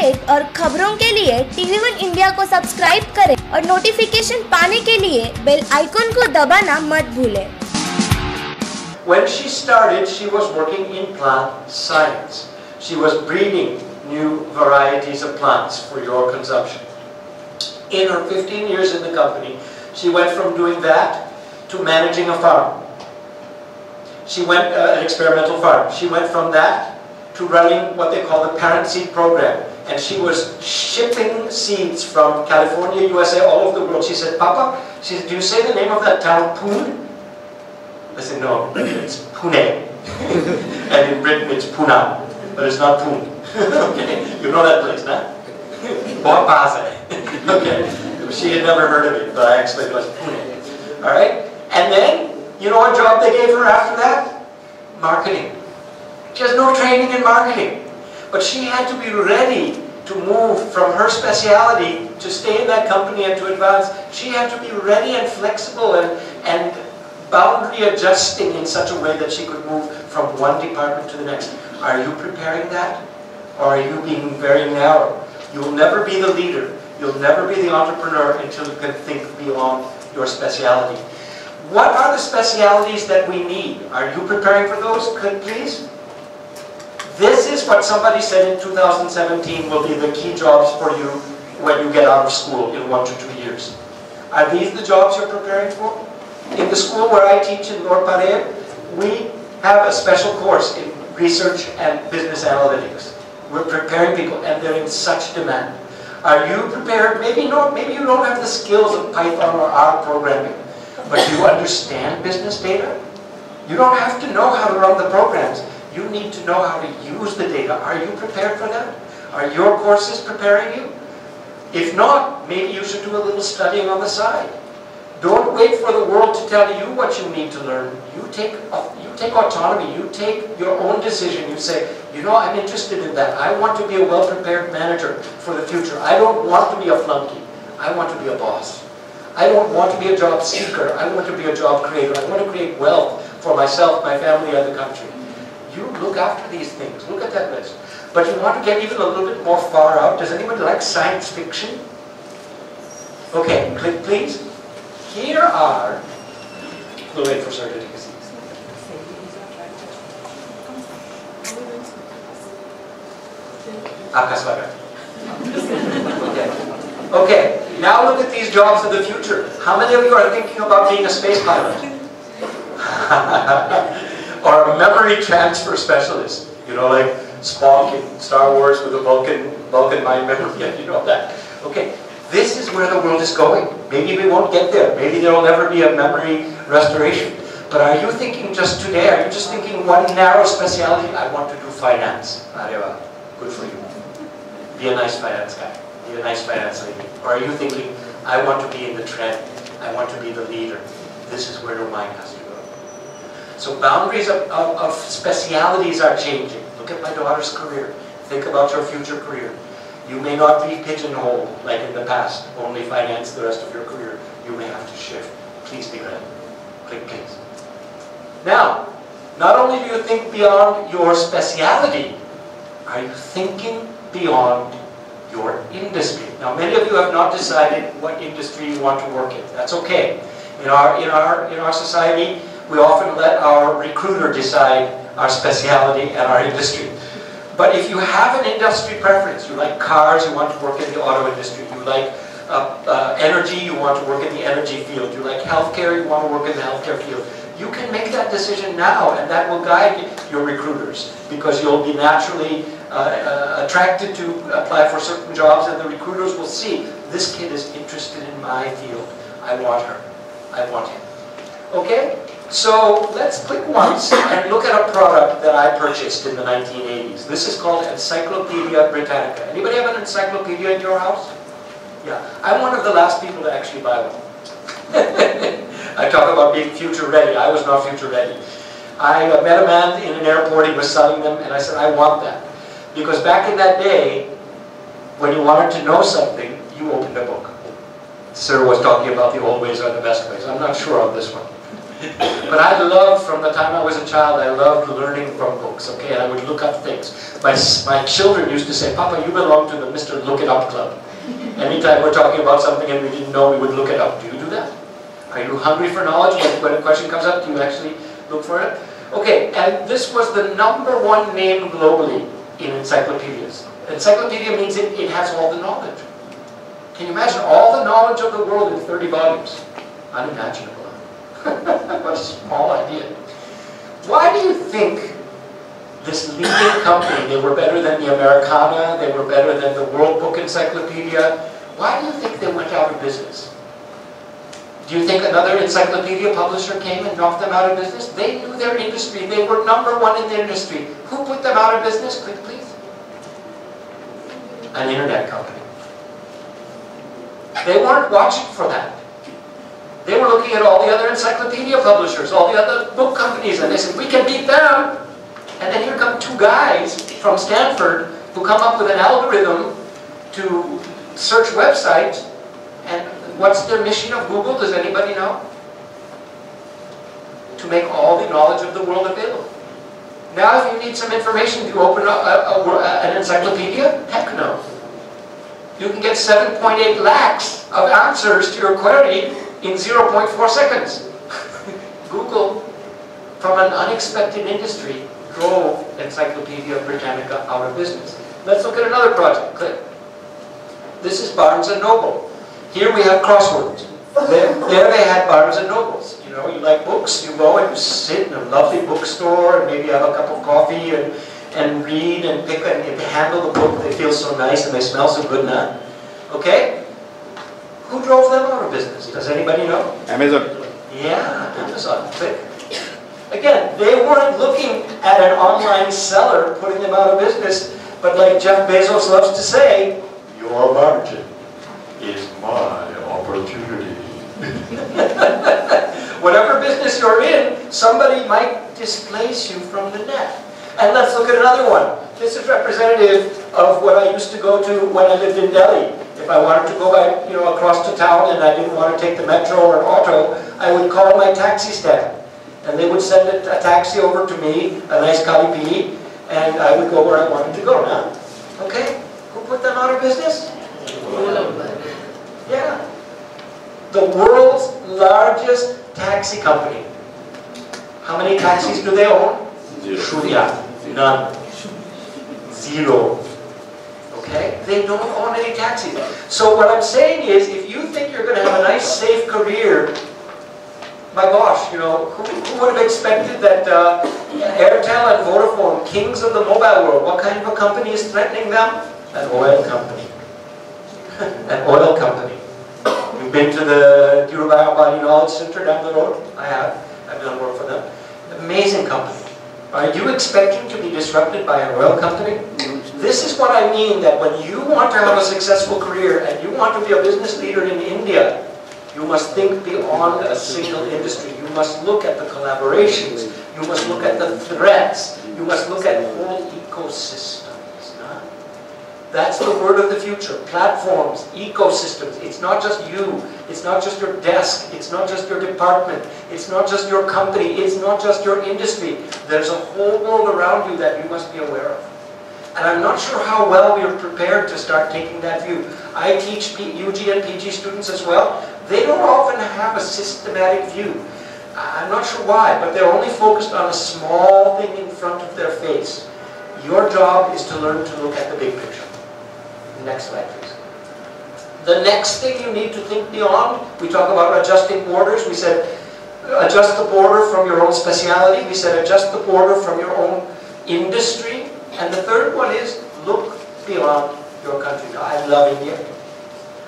Update और खबरों के लिए टीवी वन इंडिया को सब्सक्राइब करें और नोटिफिकेशन पाने के लिए बेल आइकन को दबाना मत भूलें When she started, she was working in plant science. She was breeding new varieties of plants for your consumption. In her 15 years in the company, she went from doing that to managing a farm. She went, uh, an experimental farm. She went from that to running what they call the parent seed program. And she was shipping seeds from California, USA, all over the world. She said, Papa, she said, do you say the name of that town, Pune? I said, no, it's Pune. and in Britain it's Pune, but it's not Pune. okay, you know that place, huh? Bombase. okay, she had never heard of it, but I it was Pune. All right, and then, you know what job they gave her after that? Marketing. She has no training in marketing. But she had to be ready to move from her speciality to stay in that company and to advance. She had to be ready and flexible and, and boundary adjusting in such a way that she could move from one department to the next. Are you preparing that? Or are you being very narrow? You'll never be the leader. You'll never be the entrepreneur until you can think beyond your speciality. What are the specialities that we need? Are you preparing for those, please? This is what somebody said in 2017 will be the key jobs for you when you get out of school in one to two years. Are these the jobs you're preparing for? In the school where I teach in Lower Parel, we have a special course in research and business analytics. We're preparing people and they're in such demand. Are you prepared? Maybe not, maybe you don't have the skills of Python or R programming, but you understand business data? You don't have to know how to run the programs. You need to know how to use the data. Are you prepared for that? Are your courses preparing you? If not, maybe you should do a little studying on the side. Don't wait for the world to tell you what you need to learn. You take, you take autonomy. You take your own decision. You say, you know, I'm interested in that. I want to be a well-prepared manager for the future. I don't want to be a flunky. I want to be a boss. I don't want to be a job seeker. I want to be a job creator. I want to create wealth for myself, my family, and the country. You look after these things. Look at that list. But you want to get even a little bit more far out. Does anybody like science fiction? Okay, click please. Here are, we'll for Sergio to. Okay. Okay, now look at these jobs of the future. How many of you are thinking about being a space pilot? memory transfer specialist. You know, like Spock in Star Wars with a Vulcan, Vulcan mind memory. Yeah, you know that. Okay, this is where the world is going. Maybe we won't get there. Maybe there will never be a memory restoration. But are you thinking just today, are you just thinking one narrow specialty? I want to do finance. Areva, good for you. Be a nice finance guy. Be a nice finance lady. Or are you thinking, I want to be in the trend. I want to be the leader. This is where your mind has to go. So boundaries of, of, of specialities are changing. Look at my daughter's career. Think about your future career. You may not be pigeonholed like in the past, only finance the rest of your career. You may have to shift. Please be ready. Click, please. Now, not only do you think beyond your speciality, are you thinking beyond your industry? Now, many of you have not decided what industry you want to work in. That's okay. In our, in our, in our society, we often let our recruiter decide our speciality and our industry. But if you have an industry preference, you like cars, you want to work in the auto industry, you like uh, uh, energy, you want to work in the energy field, you like healthcare, you want to work in the healthcare field, you can make that decision now and that will guide your recruiters because you'll be naturally uh, uh, attracted to apply for certain jobs and the recruiters will see this kid is interested in my field. I want her. I want him. Okay? So let's click once and look at a product that I purchased in the 1980s. This is called Encyclopedia Britannica. Anybody have an encyclopedia in your house? Yeah. I'm one of the last people to actually buy one. I talk about being future ready. I was not future ready. I uh, met a man in an airport, he was selling them, and I said, I want that. Because back in that day, when you wanted to know something, you opened a book. Sir was talking about the old ways are the best ways. I'm not sure on this one. But I loved, from the time I was a child, I loved learning from books, okay? I would look up things. My, my children used to say, Papa, you belong to the Mr. Look It Up Club. Anytime we're talking about something and we didn't know, we would look it up. Do you do that? Are you hungry for knowledge? When a question comes up, do you actually look for it? Okay, and this was the number one name globally in encyclopedias. Encyclopedia means it, it has all the knowledge. Can you imagine all the knowledge of the world in 30 volumes? Unimaginable. what a small idea. Why do you think this leading company, they were better than the Americana, they were better than the World Book Encyclopedia, why do you think they went out of business? Do you think another encyclopedia publisher came and knocked them out of business? They knew their industry. They were number one in the industry. Who put them out of business? Quick, please. An internet company. They weren't watching for that. They were looking at all the other encyclopedia publishers, all the other book companies, and they said, we can beat them. And then here come two guys from Stanford who come up with an algorithm to search websites. And what's the mission of Google? Does anybody know? To make all the knowledge of the world available. Now if you need some information, you open a, a, a, an encyclopedia? Heck no. You can get 7.8 lakhs of answers to your query in 0.4 seconds. Google, from an unexpected industry, drove Encyclopedia Britannica out of business. Let's look at another project. Click. This is Barnes & Noble. Here we have crosswords. There, there they had Barnes & Nobles. You know, you like books, you go and you sit in a lovely bookstore and maybe have a cup of coffee and, and read and pick and, and handle the book. They feel so nice and they smell so good now. Okay? Who drove them out of business? Does anybody know? Amazon. Yeah, Amazon. Click. Again, they weren't looking at an online seller putting them out of business, but like Jeff Bezos loves to say, Your margin is my opportunity. whatever business you're in, somebody might displace you from the net. And let's look at another one. This is representative of what I used to go to when I lived in Delhi. If I wanted to go by, you know, across to town and I didn't want to take the metro or an auto, I would call my taxi stand. And they would send a, taxi over to me, a nice Kaali Peeli, and I would go where I wanted to go now. Okay? Who put them out of business? Yeah. The world's largest taxi company. How many taxis do they own? Zero. Yeah, none. Zero. Okay? They don't own any taxis. So what I'm saying is, if you think you're going to have a nice, safe career, my gosh, you know, who, who would have expected that uh, Airtel and Vodafone, kings of the mobile world, what kind of a company is threatening them? An oil company. An oil company. You've been to the Dhirubhai Knowledge Center down the road? I have. I've done work for them. Amazing company. Are you expecting to be disrupted by an oil company? This is what I mean, that when you want to have a successful career and you want to be a business leader in India, you must think beyond a single industry. You must look at the collaborations. You must look at the threats. You must look at whole ecosystems. That's the word of the future. Platforms, ecosystems. It's not just you. It's not just your desk. It's not just your department. It's not just your company. It's not just your industry. There's a whole world around you that you must be aware of. And I'm not sure how well we are prepared to start taking that view. I teach UG and PG students as well. They don't often have a systematic view. I'm not sure why, but they're only focused on a small thing in front of their face. Your job is to learn to look at the big picture. Next slide, please. The next thing you need to think beyond, we talk about adjusting borders. We said adjust the border from your own speciality. We said adjust the border from your own industry. And the third one is look beyond your country. Now, I love India.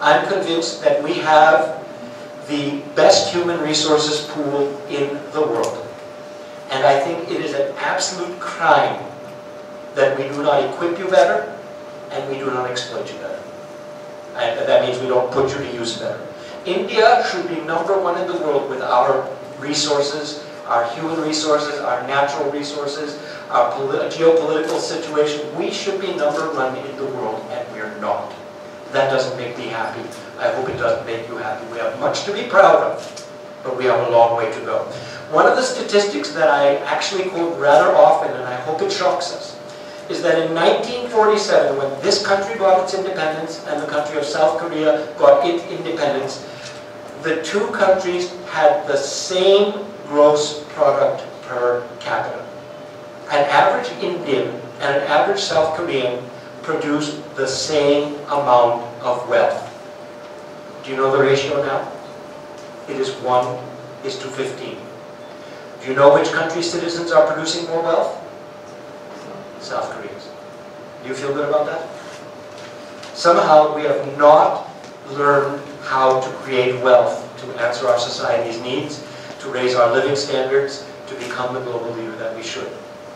I'm convinced that we have the best human resources pool in the world. And I think it is an absolute crime that we do not equip you better and we do not exploit you better. And that means we don't put you to use better. India should be number one in the world with our resources, our human resources, our natural resources, our poli- geopolitical situation. We should be number one in the world, and we're not. That doesn't make me happy. I hope it doesn't make you happy. We have much to be proud of, but we have a long way to go. One of the statistics that I actually quote rather often, and I hope it shocks us, is that in 1947, when this country got its independence and the country of South Korea got its independence, the two countries had the same gross product per capita. An average Indian and an average South Korean produce the same amount of wealth. Do you know the ratio now? It is 1 is to 15. Do you know which country's citizens are producing more wealth? South Koreans. Do you feel good about that? Somehow we have not learned how to create wealth to answer our society's needs, to raise our living standards, to become the global leader that we should.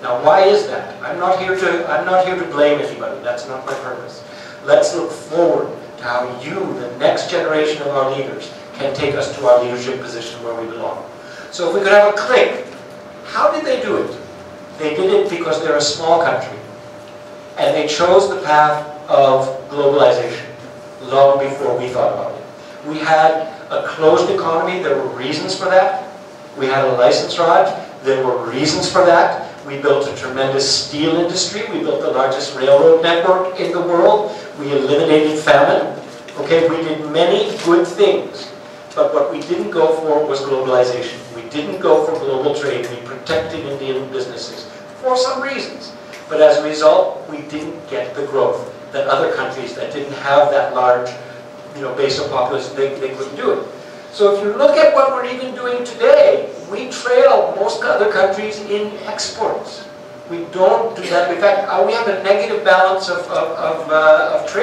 Now why is that? I'm not here to I'm not here to blame anybody. That's not my purpose. Let's look forward to how you, the next generation of our leaders, can take us to our leadership position where we belong. So if we could have a click, how did they do it? They did it because they're a small country. And they chose the path of globalization long before we thought about it. We had a closed economy, there were reasons for that. We had a license raj, there were reasons for that. We built a tremendous steel industry, we built the largest railroad network in the world, we eliminated famine. Okay, we did many good things. But what we didn't go for was globalization. We didn't go for global trade. We protected Indian businesses for some reasons. But as a result, we didn't get the growth that other countries that didn't have that large you know, base of population, they, they couldn't do it. So if you look at what we're even doing today, we trail most other countries in exports. We don't do that. In fact, uh, we have a negative balance of, of, of, uh, of.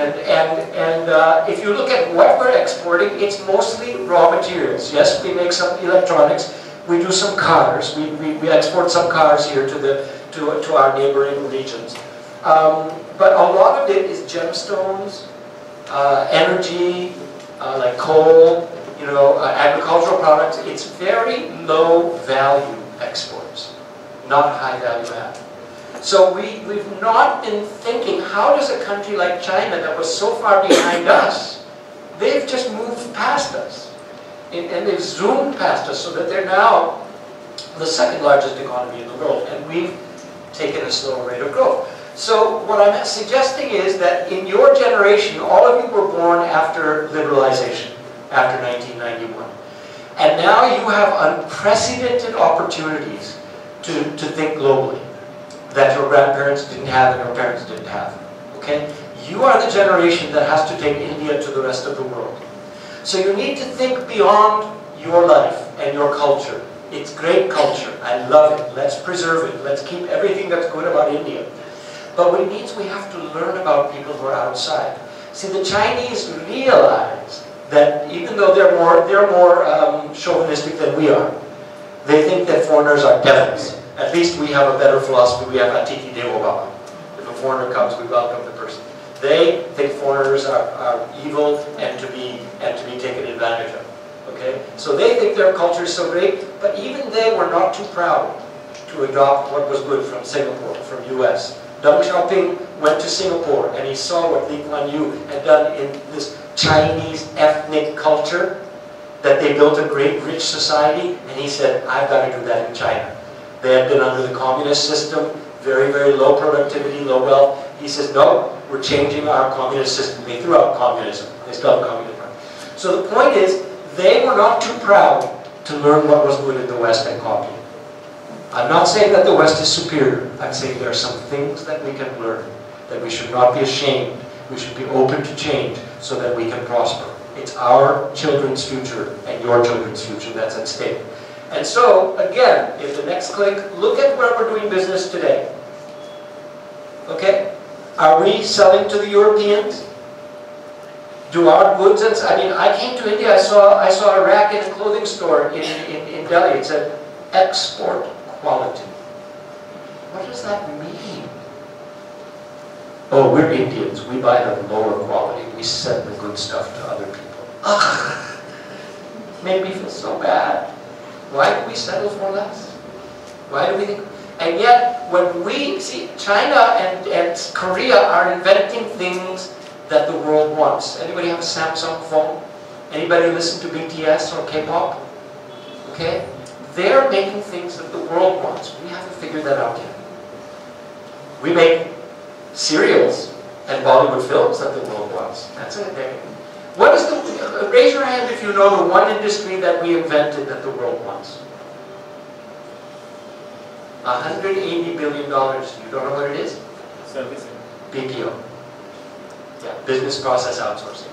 And, and, and uh, if you look at what we're exporting, it's mostly raw materials. Yes, we make some electronics. We do some cars. We, we, we export some cars here to, the, to, to our neighboring regions. Um, but a lot of it is gemstones, uh, energy, uh, like coal, you know, uh, agricultural products. It's very low value exports, not high value add. So we, we've not been thinking, how does a country like China that was so far behind us, they've just moved past us. And, and they've zoomed past us so that they're now the second largest economy in the world. And we've taken a slower rate of growth. So what I'm suggesting is that in your generation, all of you were born after liberalization, after 1991. And now you have unprecedented opportunities to, to think globally that your grandparents didn't have and your parents didn't have. Okay? You are the generation that has to take India to the rest of the world. So you need to think beyond your life and your culture. It's great culture. I love it. Let's preserve it. Let's keep everything that's good about India. But what it means we have to learn about people who are outside. See, the Chinese realize that even though they're more, they're more um, chauvinistic than we are, they think that foreigners are devils. At least we have a better philosophy. We have Atithi Devo. If a foreigner comes, we welcome the person. They think foreigners are, are evil and to be and to be taken advantage of. Okay? So they think their culture is so great, but even they were not too proud to adopt what was good from Singapore, from US. Deng Xiaoping went to Singapore and he saw what Lee Kuan Yew had done in this Chinese ethnic culture, that they built a great rich society, and he said, I've got to do that in China. They had been under the communist system, very, very low productivity, low wealth. He says, no, we're changing our communist system. They threw out communism. They have communism. So the point is, they were not too proud to learn what was good in the West and copy it. I'm not saying that the West is superior. I'm saying there are some things that we can learn, that we should not be ashamed. We should be open to change so that we can prosper. It's our children's future and your children's future that's at stake. And so, again, if the next click, look at where we're doing business today. Okay? Are we selling to the Europeans? Do our goods and I mean, I came to India, I saw I saw a rack in a clothing store in, in, in Delhi. It said export quality. What does that mean? Oh, we're Indians. We buy the lower quality. We send the good stuff to other people. Ugh, made me feel so bad. Why do we settle for less? Why do we think? And yet, when we see China and, and Korea are inventing things that the world wants. Anybody have a Samsung phone? Anybody listen to BTS or K-pop? Okay? They're making things that the world wants. We haven't figured that out yet. We make serials and Bollywood films that the world wants. That's it. What is the, uh, raise your hand if you know the one industry that we invented that the world wants. $180 billion. You don't know what it is? Servicing. BPO. Yeah, business process outsourcing.